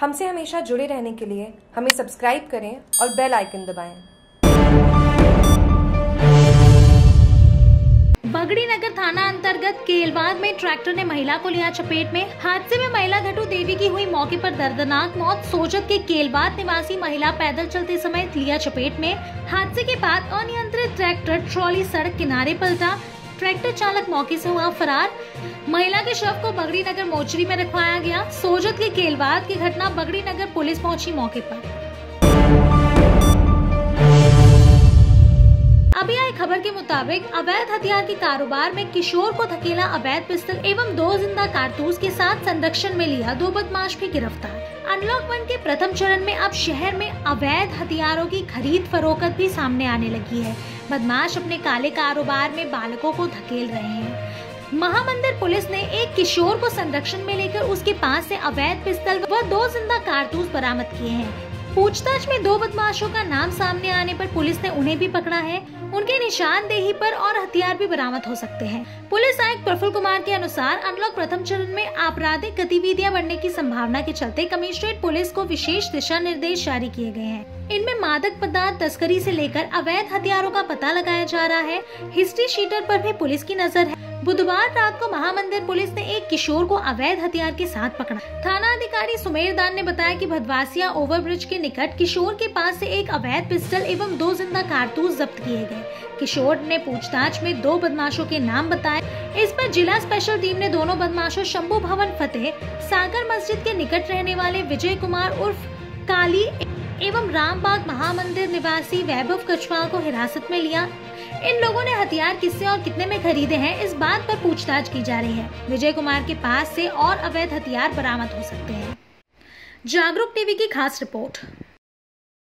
हमसे हमेशा जुड़े रहने के लिए हमें सब्सक्राइब करें और बेल आइकन दबाएँ। बगड़ी नगर थाना अंतर्गत केलवाद में ट्रैक्टर ने महिला को लिया चपेट में। हादसे में महिला घटू देवी की हुई मौके पर दर्दनाक मौत। सोजत के केलवाद निवासी महिला पैदल चलते समय लिया चपेट में। हादसे के बाद अनियंत्रित ट्रैक्टर ट्रॉली सड़क किनारे पलटा। ट्रैक्टर चालक मौके से हुआ फरार। महिला के शव को बगड़ी नगर मोचरी में रखवाया गया। सोजत के केलवाद की घटना बगड़ी नगर पुलिस पहुँची मौके पर। अभी आई खबर के मुताबिक अवैध हथियार के कारोबार में किशोर को धकेला अवैध पिस्टल एवं दो ज़िंदा कारतूस के साथ संरक्षण में लिया दो बदमाश भी गिरफ़्तार। अनलॉक वन के प्रथम चरण में अब शहर में अवैध हथियारों की खरीद फरोख्त भी सामने आने लगी है। बदमाश अपने काले कारोबार में बालकों को धकेल रहे हैं। महामंदिर पुलिस ने एक किशोर को संरक्षण में लेकर उसके पास से अवैध पिस्तल व दो ज़िंदा कारतूस बरामद किए हैं। पूछताछ में दो बदमाशों का नाम सामने आने पर पुलिस ने उन्हें भी पकड़ा है। उनके निशानदेही पर और हथियार भी बरामद हो सकते हैं। पुलिस आयुक्त प्रफुल्ल कुमार के अनुसार अनलॉक प्रथम चरण में आपराधिक गतिविधियाँ बढ़ने की संभावना के चलते कमिश्नरेट पुलिस को विशेष दिशा निर्देश जारी किए गए हैं। इनमें मादक पदार्थ तस्करी से लेकर अवैध हथियारों का पता लगाया जा रहा है। हिस्ट्री शीटर पर भी पुलिस की नज़र है। बुधवार रात को महामंदिर पुलिस ने एक किशोर को अवैध हथियार के साथ पकड़ा। थाना अधिकारी सुमेर दान ने बताया कि भदवासिया ओवरब्रिज के निकट किशोर के पास से एक अवैध पिस्टल एवं दो ज़िंदा कारतूस जब्त किए गए। किशोर ने पूछताछ में दो बदमाशों के नाम बताए। इस पर जिला स्पेशल टीम ने दोनों बदमाशों शंभू भवन फतेह, सागर मस्जिद के निकट रहने वाले विजय कुमार उर्फ़ काली एवं रामबाग महामंदिर निवासी वैभव कछवाल को हिरासत में लिया। इन लोगों ने हथियार, किससे और कितने में खरीदे हैं, इस बात पर पूछताछ की जा रही है। विजय कुमार के पास से और अवैध हथियार बरामद हो सकते हैं। जागरूक टीवी की खास रिपोर्ट।